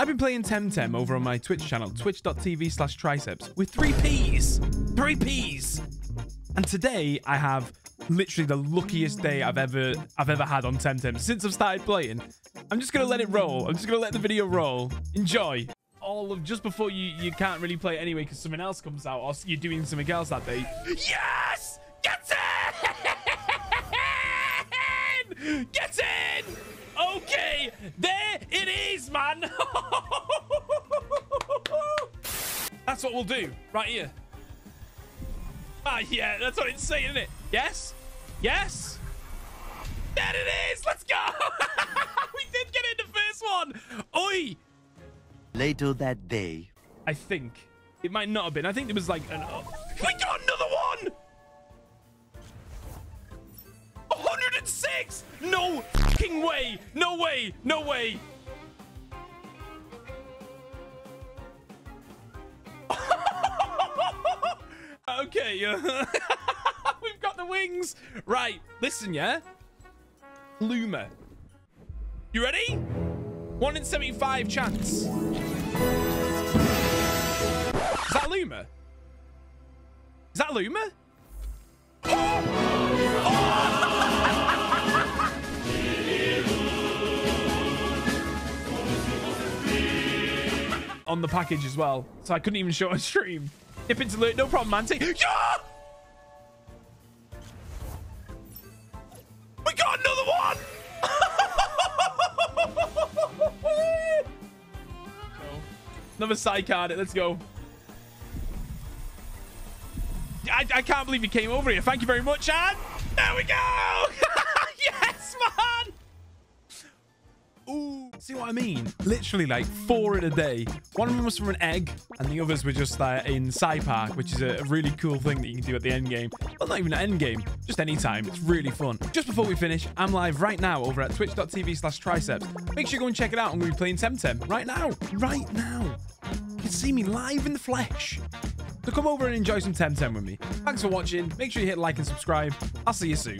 I've been playing Temtem over on my Twitch channel, twitch.tv slash triceppps, with three Ps. Three Ps. And today I have literally the luckiest day I've ever I've ever had on Temtem since I've started playing. I'm just gonna let it roll. I'm just gonna let the video roll. Enjoy. All of just before you you can't really play it anyway because something else comes out or you're doing something else that day. Yes! Man. That's what we'll do right here. Ah, yeah, that's what it's saying, isn't it? Yes? Yes? There it is! Let's go! we did get in the first one! Oi! Later that day. I think. It might not have been. I think it was like an... Oh, we got another one! 106! No fucking way! No way! No way! Okay, uh, we've got the wings. Right, listen, yeah? Luma. You ready? One in 75 chance. Is that Luma? Is that Luma? On the package as well, so I couldn't even show on stream. Dip into alert, no problem, Manti. Yeah! We got another one! Another side card. Let's go. I, I can't believe you came over here. Thank you very much, and there we go. yes, man. See what I mean? Literally like four in a day. One of them was from an egg, and the others were just uh, in Park, which is a really cool thing that you can do at the end game. Well, not even at end game, just any time. It's really fun. Just before we finish, I'm live right now over at twitch.tv slash triceppps. Make sure you go and check it out. I'm going to be playing Temtem right now. Right now. You can see me live in the flesh. So come over and enjoy some Temtem with me. Thanks for watching. Make sure you hit like and subscribe. I'll see you soon.